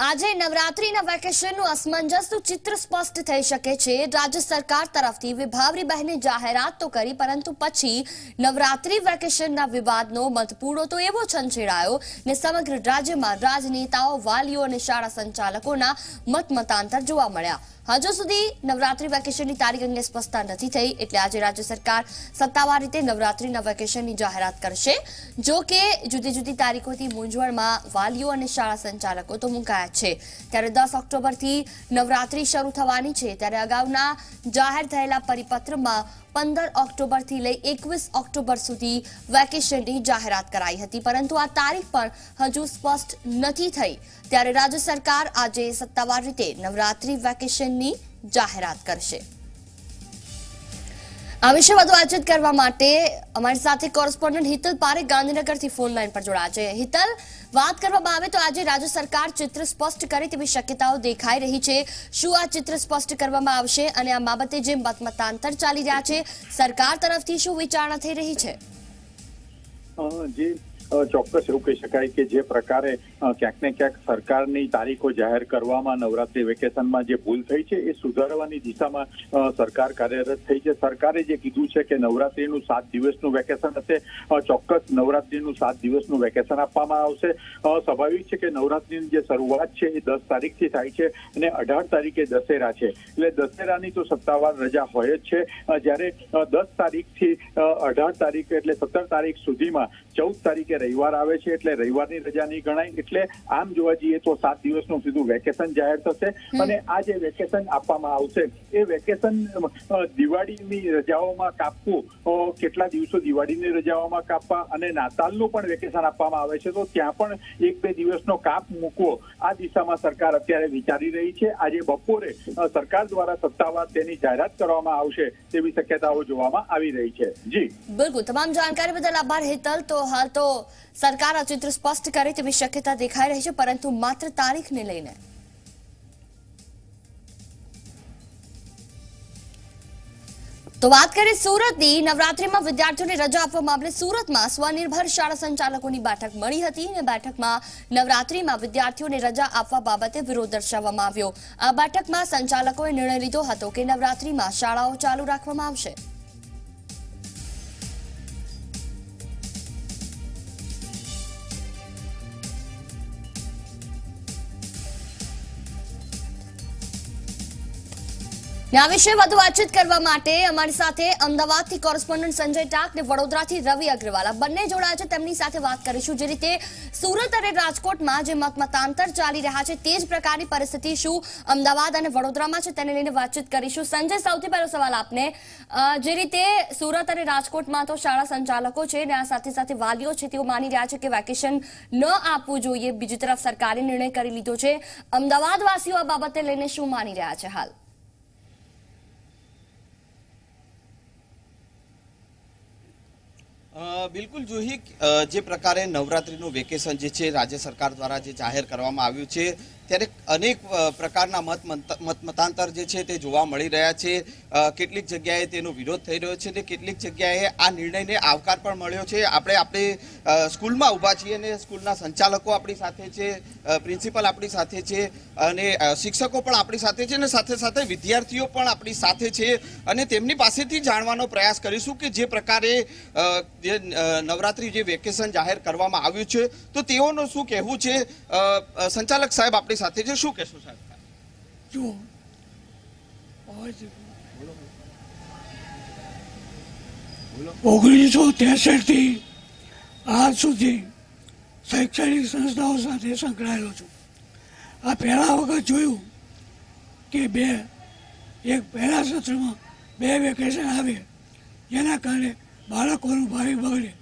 આજે નવરાત્રીના વેકેશનનું અસમંજસનું ચિત્ર સ્પષ્ટ થઈ શકે છે. રાજ્ય સરકાર તરફથી વિભાવરી બહેને જાહેરાત તો કરી, પરંતુ પછી નવરાત્રી વેકેશનના વિવાદનો મતપૂડો તો એવો છંછેડાયો ને સમગ્ર રાજ્યમાં રાજનેતાઓ, વાલીઓ અને શાળા સંચાલકોના મત મતાંતર જોવા મળ્યા. હજુ સુધી નવરાત્રી વેકેશનની તારીખ અંગે સ્પષ્ટતા નથી થઈ એટલે આજે રાજ્ય સરકાર સત્તાવાર રીતે નવરાત્રીના વેકેશનની જાહેરાત કરશે. જો કે જુદી જુદી તારીખોથી મૂંઝવણમાં વાલીઓ અને શાળા સંચાલકો તો મુકાયા છે. ત્યારે દસ ઓક્ટોબરથી નવરાત્રી શરૂ થવાની છે. ત્યારે અગાઉના જાહેર થયેલા પરિપત્રમાં પંદર ઓક્ટોબરથી લઈ એકવીસ ઓક્ટોબર સુધી વેકેશનની જાહેરાત કરાઈ હતી. પરંતુ આ તારીખ પણ હજુ સ્પષ્ટ નથી થઈ. ત્યારે રાજ્ય સરકાર આજે સત્તાવાર રીતે નવરાત્રી વેકેશનની જાહેરાત કરશે. આ વિશે વધુ વાતચીત કરવા માટે અમારી સાથે કોરસ્પોન્ડન્ટ હિતલ પારેખ ગાંધીનગરથી ફોન લાઈન પર જોડાયા છે. હિતલ, વાત કરવામાં આવે તો આજે રાજ્ય સરકાર ચિત્ર સ્પષ્ટ કરે તેવી શક્યતાઓ દેખાઈ રહી છે. શું આ ચિત્ર સ્પષ્ટ કરવામાં આવશે અને આ બાબતે જે મતમતાંતર ચાલી રહ્યા છે, સરકાર તરફથી શું વિચારણા થઈ રહી છે? જે ચોક્કસ એવું કહી શકાય કે જે પ્રકારે ક્યાંક ને ક્યાંક સરકારની તારીખો જાહેર કરવામાં, નવરાત્રી વેકેશનમાં જે ભૂલ થઈ છે, એ સુધારવાની દિશામાં સરકાર કાર્યરત થઈ છે. સરકારે જે કીધું છે કે નવરાત્રીનું સાત દિવસનું વેકેશન હશે ચોક્કસ નવરાત્રીનું સાત દિવસનું વેકેશન આપવામાં આવશે. સ્વાભાવિક છે કે નવરાત્રીની જે શરૂઆત છે, એ દસ તારીખથી થાય છે અને અઢાર તારીખે દશેરા છે. એટલે દશેરાની તો સત્તાવાર રજા હોય જ છે. જ્યારે દસ તારીખથી અઢાર તારીખ એટલે સત્તર તારીખ સુધીમાં ચૌદ તારીખે રવિવાર આવે છે એટલે રવિવારની રજા નહીં ગણાય. એટલે આમ જોવા જઈએ તો સાત દિવસનું સીધું વેકેશન જાહેર થશે અને આ જે વેકેશન આપવામાં આવશે એ વેકેશન દિવાળીની રજાઓમાં કાપવું કેટલા દિવસો દિવાળીની રજાઓમાં કાપવા અને નાતાલનું પણ વેકેશન આપવામાં આવે છે તો ત્યાં પણ એક બે દિવસનો કાપ મૂકવો આ દિશામાં સરકાર અત્યારે વિચારી રહી છે. આજે બપોરે સરકાર દ્વારા સત્તાવાર તેની જાહેરાત કરવામાં આવશે તેવી શક્યતાઓ જોવામાં આવી રહી છે. જી. બિલકુલ. તમામ જાણકારી બદલ આભાર હેતલ. તો હાલ તો સરકાર આ ચિત્ર સ્પષ્ટ કરે તેવી શક્યતા દેખાઈ રહી છે, પરંતુ માત્ર તારીખને લઈને. તો વાત કરીએ સુરતની. નવરાત્રીમાં વિદ્યાર્થીઓને રજા આપવા મામલે સુરતમાં સ્વનિર્ભર શાળા સંચાલકોની બેઠક મળી હતી અને બેઠકમાં નવરાત્રીમાં વિદ્યાર્થીઓને રજા આપવા બાબતે વિરોધ દર્શાવવામાં આવ્યો. આ બેઠકમાં સંચાલકોએ નિર્ણય લીધો હતો કે નવરાત્રીમાં શાળાઓ ચાલુ રાખવામાં આવશે. આ વિશે વધુ વાતચીત કરવા માટે અમારી સાથે અમદાવાદથી કોરસ્પોન્ડન્ટ સંજય ટાક અને વડોદરાથી રવિ અગ્રવાલ. બંને જોડાયા છે, તેમની સાથે વાત કરીશું. જે રીતે સુરત અને રાજકોટમાં જે મતમતાંતર ચાલી રહ્યા છે, તે જ પ્રકારની પરિસ્થિતિ શું અમદાવાદ અને વડોદરામાં છે તેને લઈને વાતચીત કરીશું. સંજય, સૌથી પહેલો સવાલ આપને. જે રીતે સુરત અને રાજકોટમાં તો શાળા સંચાલકો છે ને આ સાથે સાથે વાલીઓ છે, તેઓ માની રહ્યા છે કે વેકેશન ન આપવું જોઈએ. બીજી તરફ સરકારે નિર્ણય કરી લીધો છે. અમદાવાદવાસીઓ આ બાબતે લઈને શું માની રહ્યા છે હાલ? બિલકુલ જોહી જે પ્રકારે નવરાત્રીનું વેકેશન જે છે, રાજ્ય સરકાર દ્વારા જે જાહેર કરવામાં આવ્યું છે ત્યારે અનેક પ્રકારના મત મત- મત મતાંતર જે છે તે જોવા મળી રહ્યા છે. કેટલીક જગ્યાએ તેનો વિરોધ થઈ રહ્યો છે અને કેટલીક જગ્યાએ આ નિર્ણયને આવકાર પણ મળ્યો છે. આપણે આપણે સ્કૂલમાં ઊભા છીએ અને સ્કૂલના સંચાલકો આપણી સાથે છે પ્રિન્સિપલ આપણી સાથે છે અને શિક્ષકો પણ આપણી સાથે છે અને સાથે સાથે વિદ્યાર્થીઓ પણ આપણી સાથે છે અને તેમની પાસેથી જાણવાનો પ્રયાસ કરીશું કે જે પ્રકારે જે નવરાત્રિ જે વેકેશન જાહેર કરવામાં આવ્યું છે તો તેઓનું શું કહેવું છે? સંચાલક સાહેબ, આપણી સાથે છે, શું કહેશો સાહેબ? જુઓ ઓગણીસો ત્રેસઠથી આજ સુધી શૈક્ષણિક સંસ્થાઓ સાથે સંકળાયેલો છું. આ પહેલા વખત જોયું કે બે, એક પહેલા સત્રમાં બે વેકેશન આવે, જેના કારણે બાળકોનું ભાવિ બગડે.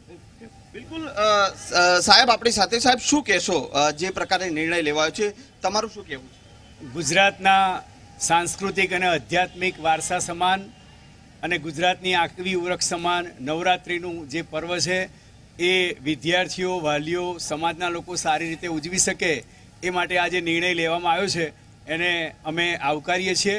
બિલકુલ સાહેબ, આપણી સાથે સાહેબ શું કહેશો? જે પ્રકારે નિર્ણય લેવાયો છે, તમારું શું કહેવું છે? ગુજરાતના સાંસ્કૃતિક અને આધ્યાત્મિક વારસા સમાન અને ગુજરાતની આકવી ઓળખ સમાન નવરાત્રિનું જે પર્વ છે, એ વિદ્યાર્થીઓ, વાલીઓ, સમાજના લોકો સારી રીતે ઉજવી શકે એ માટે આ જે નિર્ણય લેવામાં આવ્યો છે. એને અમે આવકારીએ છીએ.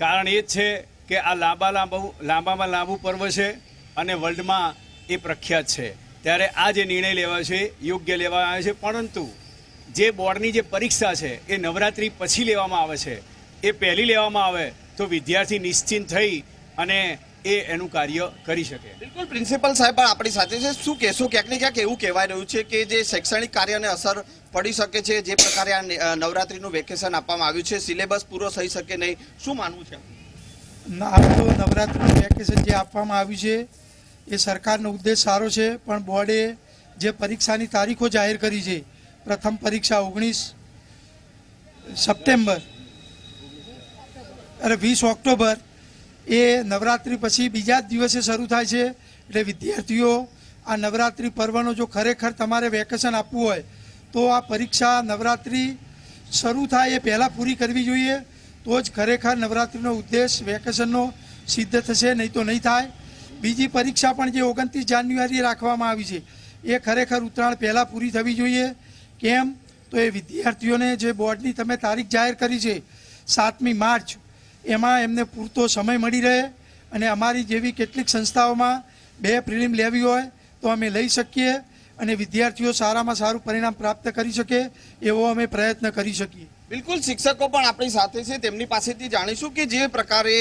કારણ એ જ છે કે આ લાંબા લાંબુ, લાંબામાં લાંબુ પર્વ છે અને વર્લ્ડમાં એ પ્રખ્યાત છે. ત્યારે આ જે નિર્ણય લેવાયો છે યોગ્ય લેવામાં આવ્યો છે પરંતુ જે બોર્ડની જે પરીક્ષા છે એ નવરાત્રી પછી લેવામાં આવે છે. એ પહેલી લેવામાં આવે તો વિદ્યાર્થી નિશ્ચિંત થઈ અને એ એનું કાર્ય કરી શકે. બિલકુલ પ્રિન્સિપલ સાહેબ પણ આપણી સાથે છે. શું કહેશો? ક્યાંક ને ક્યાંક એવું કહેવાય રહ્યું છે કે જે શૈક્ષણિક કાર્યને અસર પડી શકે છે જે પ્રકારે આ નવરાત્રિનું વેકેશન આપવામાં આવ્યું છે સિલેબસ પૂરો થઈ શકે નહીં. શું માનવું છે? આ તો નવરાત્રિનું વેકેશન જે આપવામાં આવ્યું છે એ સરકારનો ઉદ્દેશ સારો છે, પણ બોર્ડે જે પરીક્ષાની તારીખો જાહેર કરી છે, પ્રથમ પરીક્ષા ઓગણીસ સપ્ટેમ્બર અરે વીસ ઓક્ટોબર, એ નવરાત્રિ પછી બીજા જ દિવસે શરૂ થાય છે. એટલે વિદ્યાર્થીઓ આ નવરાત્રિ પર્વનો જો ખરેખર તમારે વેકેશન આપવું હોય, તો આ પરીક્ષા નવરાત્રિ શરૂ થાય એ પહેલાં પૂરી કરવી જોઈએ. તો જ ખરેખર નવરાત્રિનો ઉદ્દેશ વેકેશનનો સિદ્ધ થશે, નહીં તો નહીં થાય. બીજી પરીક્ષા પણ જે ઓગણત્રીસ જાન્યુઆરીએ રાખવામાં આવી છે, એ ખરેખર ઉત્તરાયણ પહેલાં પૂરી થવી જોઈએ. કેમ? તો એ વિદ્યાર્થીઓને જે બોર્ડની તમે તારીખ જાહેર કરી છે, સાતમી માર્ચ, એમાં એમને પૂરતો સમય મળી રહે અને અમારી જેવી કેટલીક સંસ્થાઓમાં બે પ્રિલિમ લેવી હોય તો અમે લઈ શકીએ અને વિદ્યાર્થીઓ સારામાં સારું પરિણામ પ્રાપ્ત કરી શકે એવો અમે પ્રયત્ન કરી શકીએ. બિલકુલ, શિક્ષકો પણ આપણી સાથે છે. તેમની પાસેથી જાણીશું કે જે પ્રકારે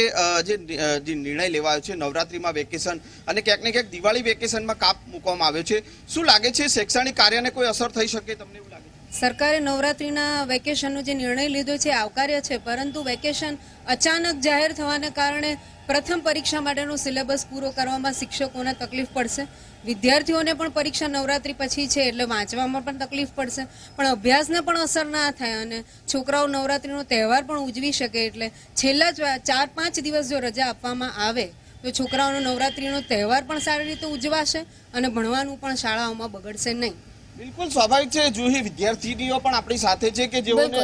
જે જે નિર્ણય લેવાયો છે, નવરાત્રીમાં વેકેશન અને ક્યાંક ને ક્યાંક દિવાળી વેકેશનમાં કાપ મૂકવામાં આવ્યો છે. શું લાગે છે, શૈક્ષણિક કાર્યને કોઈ અસર થઈ શકે? તમને એવું લાગે સરકારે નવરાત્રિના વેકેશનનો જે નિર્ણય લીધો છે, આવકાર્ય છે, પરંતુ વેકેશન અચાનક જાહેર થવાને કારણે પ્રથમ પરીક્ષા માટેનો સિલેબસ પૂરો કરવામાં શિક્ષકોને તકલીફ પડશે. વિદ્યાર્થીઓને પણ પરીક્ષા નવરાત્રી પછી છે એટલે વાંચવામાં પણ તકલીફ પડશે. પણ અભ્યાસને પણ અસર ના થાય અને છોકરાઓ નવરાત્રિનો તહેવાર પણ ઉજવી શકે એટલે છેલ્લા ચાર પાંચ દિવસ જો રજા આપવામાં આવે, તો છોકરાઓનો નવરાત્રિનો તહેવાર પણ સારી રીતે ઉજવાશે અને ભણવાનું પણ શાળાઓમાં બગડશે નહીં. બિલકુલ સ્વાભાવિક છે. જુહી વિદ્યાર્થીનીઓ પણ આપણી સાથે છે કે જેઓને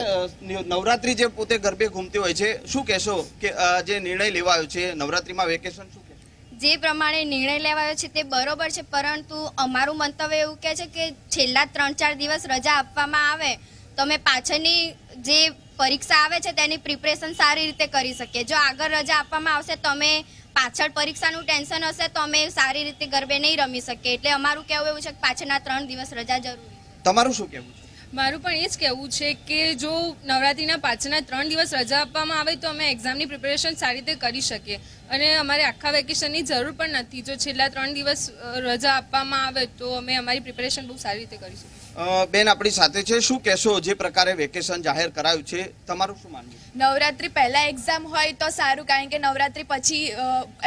નવરાત્રી જે પોતે ગરબે ઘૂમતી હોય છે શું કહેશો કે જે નિર્ણય લેવાયો છે? નવરાત્રીમાં વેકેશન શું જે પ્રમાણે નિર્ણય લેવાયો છે તે બરોબર છે પરંતુ અમારું મંતવ્ય એવું કહે છે કે છેલ્લા ત્રણ ચાર દિવસ રજા આપવામાં આવે તો અમે પાછળની જે પરીક્ષા આવે છે તેની પ્રિપરેશન સારી રીતે કરી શકીએ. જો આગળ રજા આપવામાં આવશે તો અમે પાછળ પરીક્ષાનું ટેન્શન હશે તો અમે સારી રીતે ગરબે નહીં રમી શકીએ. એટલે અમારું કહેવું એવું છે કે પાછળના ત્રણ દિવસ રજા જરૂરી તમારું શું કહેવું છે? મારું પણ એ જ કહેવું છે કે જો નવરાત્રિના પાછળના ત્રણ દિવસ રજા આપવામાં આવે તો અમે એક્ઝામની પ્રિપેરેશન સારી રીતે કરી શકીએ. અને અમારે આખા વેકેશનની જરૂર પણ નથી. જો છેલ્લા ત્રણ દિવસ રજા આપવામાં આવે તો અમે અમારી પ્રિપેરેશન બહુ સારી રીતે કરી શકીએ. બેન આપણી સાથે છે. શું કહેશો જે પ્રકારે વેકેશન જાહેર કરાયું છે? તમારું શું માનવું નવરાત્રિ પહેલા એક્ઝામ હોય તો સારું કારણ કે નવરાત્રિ પછી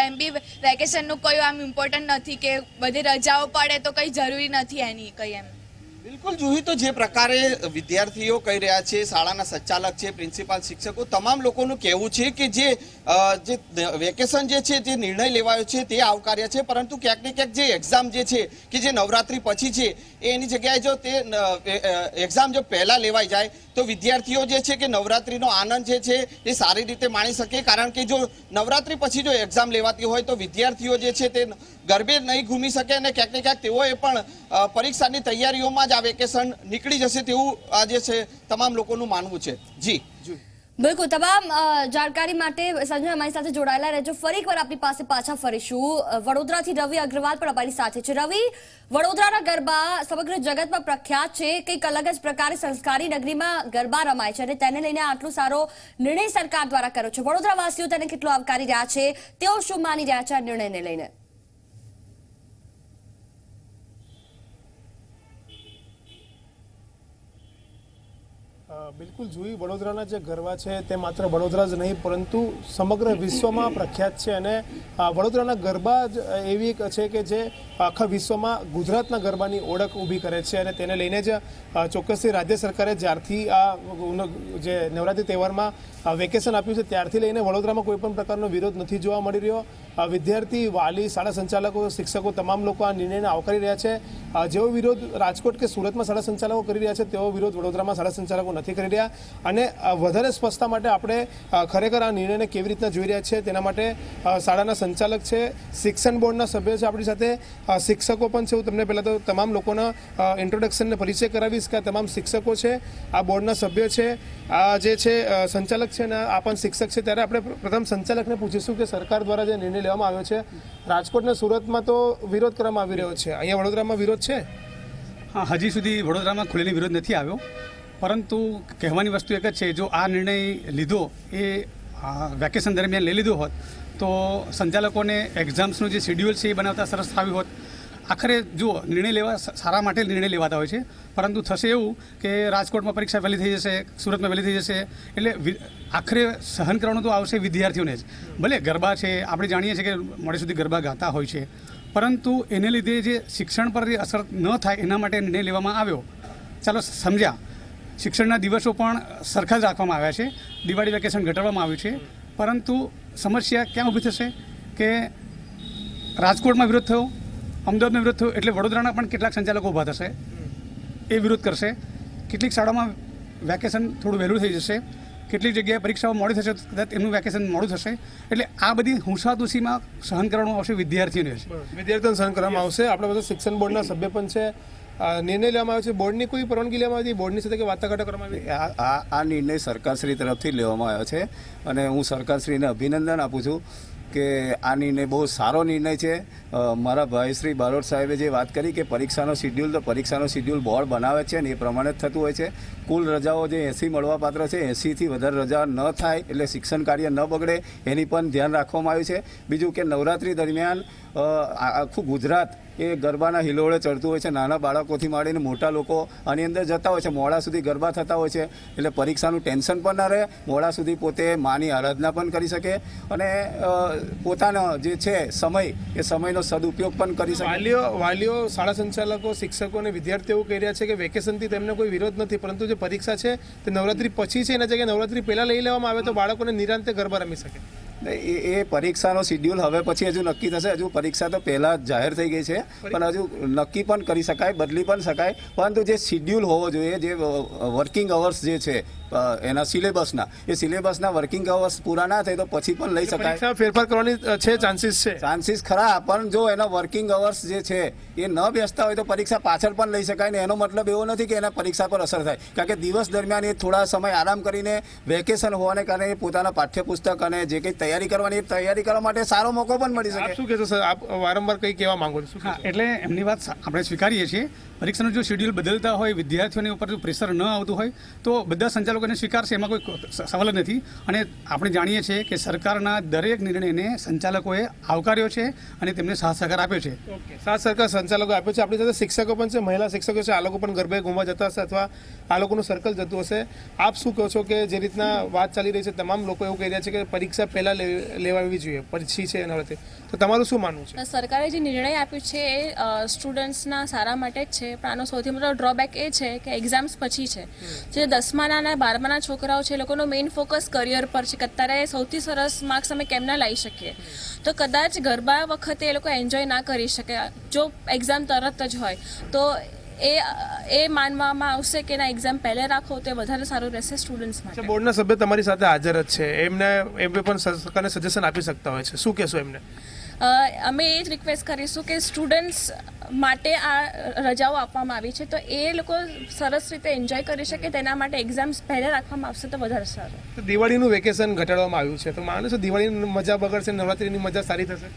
એમ બી વેકેશનનું કોઈ આમ ઇમ્પોર્ટન્ટ નથી કે બધી રજાઓ પડે તો કંઈ જરૂરી નથી એની કંઈ એમ. બિલકુલ, જોયું તો જે પ્રકારે વિદ્યાર્થીઓ કહી રહ્યા છે, શાળાના સંચાલક છે, પ્રિન્સિપાલ, શિક્ષકો, તમામ લોકોનું કહેવું છે કે જે જે વેકેશન જે છે, જે નિર્ણય લેવાયો છે, તે આવકાર્ય છે, પરંતુ ક્યાંક ને ક્યાંક જે એક્ઝામ જે છે, કે જે નવરાત્રી પછી છે, એની જગ્યાએ જો તે એક્ઝામ જો પહેલા લેવાઈ જાય, તો વિદ્યાર્થીઓ જે છે કે નવરાત્રીનો આનંદ જે છે, એ સારી રીતે માણી શકે, કારણ કે જો નવરાત્રી પછી જો એક્ઝામ લેવાતી હોય, તો વિદ્યાર્થીઓ જે છે તે ગરબે નહીં ઘૂમી શકે અને ક્યાંક ને ક્યાંક તેઓએ પણ પરીક્ષાની તૈયારીઓમાં જ આ વેકેશન નીકળી જશે તેવું આ જે છે, તમામ લોકોનું માનવું છે. જી. જી. બિલકુલ, તમામ જાણકારી માટે સંજય અમારી સાથે જોડાયેલા રહેજો. ફરી એકવાર આપણી પાસે પાછા ફરીશું. વડોદરાથી રવિ અગ્રવાલ પણ અમારી સાથે છે. રવિ, વડોદરાના ગરબા સમગ્ર જગતમાં પ્રખ્યાત છે. કંઈક અલગ જ પ્રકારે સંસ્કારી નગરીમાં ગરબા રમાય છે અને તેને લઈને આટલો સારો નિર્ણય સરકાર દ્વારા કર્યો છે. વડોદરાવાસીઓ તેને કેટલો આવકારી રહ્યા છે, તેઓ શું માની રહ્યા છે આ નિર્ણયને લઈને? બિલકુલ જુઈ વડોદરાના જે ગરબા છે તે માત્ર વડોદરા જ નહીં, પરંતુ સમગ્ર વિશ્વમાં પ્રખ્યાત છે અને વડોદરાના ગરબા જ એવી એક છે કે જે આખા વિશ્વમાં ગુજરાતના ગરબાની ઓળખ ઊભી કરે છે અને તેને લઈને જ ચોક્કસથી રાજ્ય સરકારે જ્યારથી આ જે નવરાત્રિ તહેવારમાં વેકેશન આપ્યું છે ત્યારથી લઈને વડોદરામાં કોઈ પણ પ્રકારનો વિરોધ નથી જોવા મળી રહ્યો. વિદ્યાર્થી, વાલી, શાળા સંચાલકો, શિક્ષકો તમામ લોકો આ નિર્ણયને આવકારી રહ્યા છે. જેવો વિરોધ રાજકોટ કે સુરતમાં શાળા સંચાલકો કરી રહ્યા છે તેવો વિરોધ વડોદરામાં શાળા સંચાલકો નથી કરી રહ્યા અને વધારે સ્પષ્ટતા માટે આપણે ખરેખર આ નિર્ણયને કેવી રીતના જોઈ રહ્યા છે તેના માટે શાળાના સંચાલક છે, શિક્ષણ બોર્ડના સભ્ય છે આપણી સાથે શિક્ષકો પણ છે. હું તમને પહેલાં તો તમામ લોકોના ઇન્ટ્રોડક્શનને પરિચય કરાવીશ કે તમામ શિક્ષકો છે, આ બોર્ડના સભ્ય છે, આ જે છે સંચાલક છે ને આ પણ શિક્ષક છે. ત્યારે આપણે પ્રથમ સંચાલકને પૂછીશું કે સરકાર દ્વારા જે નિર્ણય લેવામાં આવ્યો છે રાજકોટ અને સુરતમાં તો વિરોધ કરવામાં આવી રહ્યો છે. અહીંયા વડોદરામાં વિરોધ છે? હા, હજી સુધી વડોદરામાં ખુલેલી વિરોધ નથી આવ્યો. પરંતુ કહેવાની વસ્તુ એક જ છે, જો આ નિર્ણય લીધો, એ વેકેશન દરમિયાન લઈ લીધો હોત, તો સંચાલકોને એક્ઝામ્સનું જે શેડ્યુલ છે એ બનાવતા સરસ ફાવ્યું હોત. આખરે જુઓ, નિર્ણય લેવા સારા માટે નિર્ણય લેવાતા હોય છે, પરંતુ થશે એવું કે રાજકોટમાં પરીક્ષા વહેલી થઈ જશે, સુરતમાં વહેલી થઈ જશે, એટલે આખરે સહન કરવાનું તો આવશે વિદ્યાર્થીઓને જ. ભલે ગરબા છે, આપણે જાણીએ છીએ કે મોડે સુધી ગરબા ગાતા હોય છે, પરંતુ એને લીધે જે શિક્ષણ પર અસર ન થાય, એના માટે નિર્ણય લેવામાં આવ્યો. ચાલો સમજ્યા. શિક્ષણના દિવસો પણ સરખા જ રાખવામાં આવ્યા છે. દિવાળી વેકેશન ઘટાડવામાં આવ્યું છે. પરંતુ સમસ્યા ક્યાં ઊભી થશે કે રાજકોટમાં વિરોધ થયો, અમદાવાદમાં વિરોધ થયો, એટલે વડોદરાના પણ કેટલાક સંચાલકો ઊભા થશે. એ વિરોધ કરશે. કેટલીક શાળામાં વેકેશન થોડું વહેલું થઈ જશે. કેટલીક જગ્યાએ પરીક્ષાઓ મોડી થશે, કદાચ એમનું વેકેશન મોડું થશે. એટલે આ બધી હુંસાદુસીમાં સહન કરવામાં આવશે, વિદ્યાર્થીઓને વિદ્યાર્થીઓને સહન કરવામાં આવશે. આપણા બધા શિક્ષણ બોર્ડના સભ્ય પણ છે. નિર્ણય લેવામાં આવ્યો છે? બોર્ડની કોઈ પરવાનગી લેવામાં આવી? બોર્ડની સાથે કે વાટાઘાટો કરવામાં આવી? આ આ નિર્ણય સરકારશ્રી તરફથી લેવામાં આવ્યો છે અને હું સરકારશ્રીને અભિનંદન આપું છું કે આ નિર્ણય બહુ સારો નિર્ણય છે. મારા ભાઈ શ્રી બારોટ સાહેબે જે વાત કરી કે પરીક્ષાનો શિડ્યુલ, તો પરીક્ષાનો શિડ્યુલ બોર્ડ બનાવે છે ને એ પ્રમાણે જ થતું હોય છે. કુલ રજાઓ જે એંસી મળવાપાત્ર છે, એંસીથી વધારે રજા ન થાય એટલે શિક્ષણ કાર્ય ન બગડે એની પણ ધ્યાન રાખવામાં આવ્યું છે. બીજું કે નવરાત્રી દરમિયાન આખું ગુજરાત એ ગરબાના હિલોળે ચડતું હોય છે, નાના બાળકોથી માંડીને મોટા લોકો આની અંદર જતા હોય છે. મોડા સુધી ગરબા થતા હોય છે, એટલે પરીક્ષાનું ટેન્શન પણ ના રહે. મોડા સુધી પોતે માની આરાધના પણ કરી શકે અને પોતાનો જે છે સમય, એ સમયનો સદુપયોગ પણ કરી શકે. વાલીઓ વાલીઓ, શાળા સંચાલકો, શિક્ષકો અને વિદ્યાર્થીઓ કહી રહ્યા છે કે વેકેશનથી તેમને કોઈ વિરોધ નથી, પરંતુ જે પરીક્ષા છે તે નવરાત્રી પછી છે, એના જગ્યાએ નવરાત્રી પહેલાં લઈ લેવામાં આવે તો બાળકોને નિરાંતે ગરબા રમી શકે. એ એ પરીક્ષાનો શિડ્યુલ હવે પછી હજુ નક્કી થશે. હજુ પરીક્ષા તો પહેલા જ જાહેર થઈ ગઈ છે. પણ હજુ નક્કી પણ કરી શકાય બદલી પણ શકાય. પરંતુ જે શિડ્યુલ હોવો જોઈએ જે વર્કિંગ અવર્સ જે છે એના સિલેબસના. એ સિલેબસના વર્કિંગ અવર્સ પૂરા ના થાય તો પછી પણ લઈ શકાય. ફેરફાર કરવાની છે ચાન્સીસ છે? ચાન્સીસ ખરા પણ જો એના વર્કિંગ અવર્સ જે છે એ ન બેસતા હોય તો પરીક્ષા પાછળ પણ લઈ શકાય ને એનો મતલબ એવો નથી કે એના પરીક્ષા પર અસર થાય. કારણ કે દિવસ દરમિયાન એ થોડા સમય આરામ કરીને વેકેશન હોવાને કારણે પોતાના પાઠ્યપુસ્તક અને જે કંઈ તૈયારી કરવાની તૈયારી કરવા માટે સારો મોકો પણ મળી શકે. શું કહેશો સર? આપ વારંવાર કંઈ કહેવા માંગો છો? એટલે એમની વાત આપણે સ્વીકારીએ છીએ. પરીક્ષાનું જો શેડ્યુલ બદલતા હોય વિદ્યાર્થીઓની ઉપર જો પ્રેશર ન આવતું હોય તો બધા સંચાલકોને સ્વીકારશે એમાં કોઈ કો- સવાલ જ નથી. અને આપણે જાણીએ છીએ કે સરકારના દરેક નિર્ણયને સંચાલકોએ આવકાર્યો છે અને તેમને સાથ સહકાર આપ્યો છે. ઓકે. સાત સરકાર સંચાલકો આપ્યો છે. આપણી સાથે શિક્ષકો પણ છે મહિલા શિક્ષકો છે. આ લોકો પણ ગરબે ઘૂમવા જતા હશે અથવા આ લોકોનું સર્કલ જતું હશે. આપ શું કહો છો કે જે રીતના વાત ચાલી રહી છે તમામ લોકો એવું કહી રહ્યા છે કે પરીક્ષા પહેલા લે- લેવાવી જોઈએ પછી છે એના વખતે તો તમારું શું માનવું છે? સરકારે જે નિર્ણય આપ્યો છે એ સ્ટુડન્ટ્સના સારા માટે જ છે. પણ આનો સૌથી મોટો ડ્રોબેક એ છે કે એક્ઝામ્સ પછી છે. જે દસમાના બારમાના છોકરાઓ છે, એ લોકોનો મેઇન ફોકસ કરિયર પર છે. કે અત્યારે સૌથી સરસ માર્ક્સ અમે કેમ ના લાવી શકીએ? તો કદાચ ગરબા વખતે એ લોકો એન્જોય ના કરી શકે. જો એક્ઝામ તરત જ હોય, તો એ એ માનવામાં આવશે કે ના એક્ઝામ પહેલે રાખો તે વધારે સારું રહેશે સ્ટુડન્ટ્સ માટે. બોર્ડના સભ્ય તમારી સાથે હાજર જ છે. એમને એમને પણ સરકારને સજેશન આપી શકતા હોય છે. શું કહેશો એમને? અમે એ જ રિક્વેસ્ટ કરીશું કે સ્ટુડન્ટ્સ માટે આ રજાઓ આપવામાં આવી છે, તો એ લોકો સરસ રીતે એન્જોય કરી શકે, તેના માટે એક્ઝામ્સ પહેલાં રાખવામાં આવશે તો વધારે સારું. દિવાળીનું વેકેશન ઘટાડવામાં આવ્યું છે, તો માનો છો દિવાળીની મજા બગડશે, નવરાત્રીની મજા સારી થશે?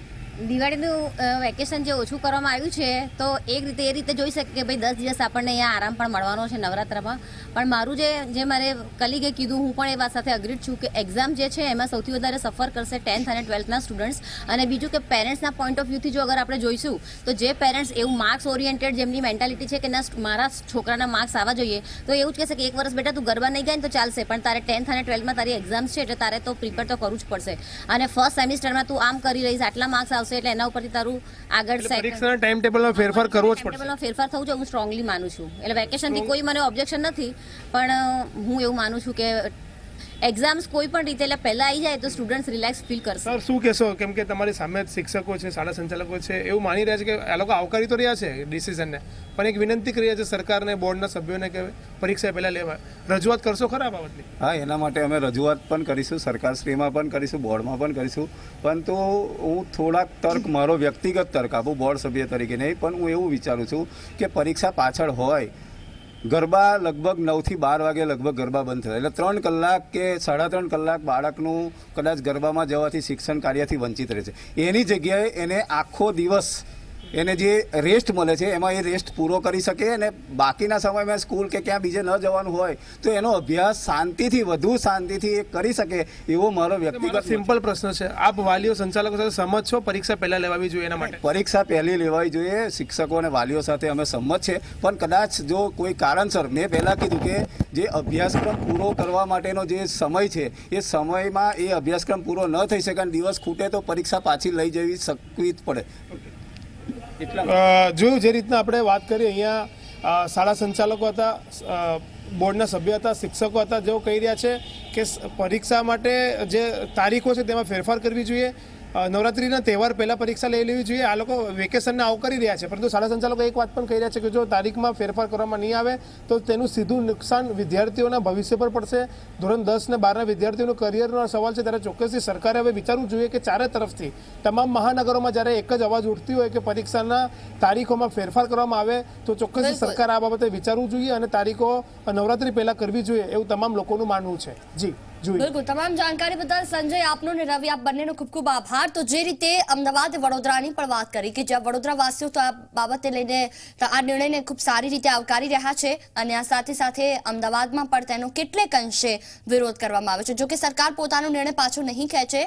દિવાળીનું વેકેશન જે ઓછું કરવામાં આવ્યું છે, તો એક રીતે એ રીતે જોઈ શકીએ કે ભાઈ દસ દિવસ આપણને અહીંયા આરામ પણ મળવાનો છે નવરાત્રમાં. પણ મારું જે જે મારે કલીગે કીધું, હું પણ એ વાત સાથે અગ્રીડ છું કે એક્ઝામ જે છે, એમાં સૌથી વધારે સફર કરશે ટેન્થ અને ટ્વેલ્થના સ્ટુડન્ટ્સ અને બીજું કે પેરેન્ટ્સના પોઈન્ટ ઓફ વ્યૂથી જો અગર આપણે જોઈશું, તો જે પેરેન્ટ્સ એવું માર્ક્સ ઓરિએન્ટેડ જેમની મેન્ટાલિટી છે કે ના, મારા છોકરાના માર્ક્સ આવવા જોઈએ, તો એવું જ કહેશે કે એક વર્ષ બેટા તું ગરબા નહીં ગાય તો ચાલશે, પણ તારે ટેન્થ અને ટ્વેલ્થમાં તારી એક્ઝામ્સ છે એટલે તારે તો પ્રિપેર તો કરવું જ પડશે. અને ફર્સ્ટ સેમિસ્ટરમાં તું આમ કરી રહીશ, આટલા માર્ક્સ આવશે એટલે એના ઉપરથી તારું આગળ પરીક્ષાના ટાઈમ ટેબલમાં ફેરફાર કરવો જ પડશે. ફેરફાર થવું જોઈએ હું સ્ટ્રોંગલી માનું છું. એટલે વેકેશનથી કોઈ મને ઓબ્જેક્શન નથી પણ હું એવું માનું છું કે એક્ઝામ્સ કોઈ પણ રીતે એટલે પહેલા આવી જાય તો સ્ટુડન્ટ્સ રિલેક્સ ફીલ કરશે. સર શું કહેશો? કેમ કે તમારી સામે શિક્ષકો છે શાળા સંચાલકો છે એવું માની રહ્યા છે કે આ લોકો આવકારી તો રહ્યા છે ડિસિઝનને પણ એક વિનંતી કરી રહ્યા છે સરકારને બોર્ડના સભ્યોને કે પરીક્ષા પહેલા લેવા. રજૂઆત કરશો ખરા બાબતની? હા એના માટે અમે રજૂઆત પણ કરીશું સરકારશ્રીમાં પણ કરીશું બોર્ડમાં પણ કરીશું. પરંતુ હું થોડાક તર્ક મારો વ્યક્તિગત તર્ક આપું બોર્ડ સભ્ય તરીકે નહીં પણ હું એવું વિચારું છું કે પરીક્ષા પાછળ હોય ગરબા લગભગ નવથી બાર વાગે લગભગ ગરબા બંધ થયા. એટલે ત્રણ કલાક કે સાડા ત્રણ કલાક બાળકનું કદાચ ગરબામાં જવાથી શિક્ષણ કાર્યથી વંચિત રહે છે. એની જગ્યાએ એને આખો દિવસ એને જે રેસ્ટ મળે છે એમાં એ રેસ્ટ પૂરો કરી શકે અને બાકીના સમયમાં સ્કૂલ કે ક્યાં બીજે ન જવાનું હોય તો એનો અભ્યાસ શાંતિથી વધુ શાંતિથી એ કરી શકે એવો મારો વ્યક્તિગત સિમ્પલ પ્રશ્ન છે આપ વાલીઓ સંચાલકો સાથે સહમત છો પરીક્ષા પહેલાં લેવાવી જોઈએ એના માટે? પરીક્ષા પહેલી લેવાવી જોઈએ શિક્ષકો અને વાલીઓ સાથે અમે સંમત છે પણ કદાચ જો કોઈ કારણસર મેં પહેલાં કીધું કે જે અભ્યાસક્રમ પૂરો કરવા માટેનો જે સમય છે એ સમયમાં એ અભ્યાસક્રમ પૂરો ન થઈ શકે અને દિવસ ખૂટે તો પરીક્ષા પાછી લઈ જવી શકવી જ પડે. જોયું જે રીતના આપણે વાત કરી અહીંયા શાળા સંચાલકો હતા બોર્ડના સભ્ય હતા, શિક્ષકો હતા, જેઓ કહી રહ્યા છે કે પરીક્ષા માટે જે તારીખો છે તેમાં ફેરફાર કરવી જોઈએ. નવરાત્રીના તહેવાર પહેલા પરીક્ષા લઈ લેવી જોઈએ. આ લોકો વેકેશનને આવું કરી રહ્યા છે. પરંતુ શાળા સંચાલકો એક વાત પણ કહી રહ્યા છે કે જો તારીખમાં ફેરફાર કરવામાં નહીં આવે તો તેનું સીધું નુકસાન વિદ્યાર્થીઓના ભવિષ્ય પર પડશે. ધોરણ દસ ને બારના વિદ્યાર્થીઓનું કરિયરનો સવાલ છે. ત્યારે ચોક્કસથી સરકારે હવે વિચારવું જોઈએ કે ચારે તરફથી તમામ મહાનગરોમાં જ્યારે એક જ અવાજ ઉઠતી હોય કે પરીક્ષાના તારીખોમાં ફેરફાર કરવામાં આવે તો ચોક્કસથી સરકાર આ બાબતે વિચારવું જોઈએ અને તારીખો નવરાત્રી પહેલાં કરવી જોઈએ એવું તમામ લોકોનું માનવું છે. જી. બિલકુલ. તમામ જાણકારી બદલ સંજય આપનો ને રવિ આપ બંનેનો ખૂબ ખૂબ આભાર. તો જે રીતે અમદાવાદ વડોદરાની પણ વાત કરી કે જ્યાં વડોદરાવાસીઓ તો આ બાબતે લઈને આ નિર્ણયને ખૂબ સારી રીતે આવકારી રહ્યા છે અને આ સાથે સાથે અમદાવાદમાં પણ તેનો કેટલેક અંશે વિરોધ કરવામાં આવે છે. જોકે સરકાર પોતાનો નિર્ણય પાછો નહીં ખેંચે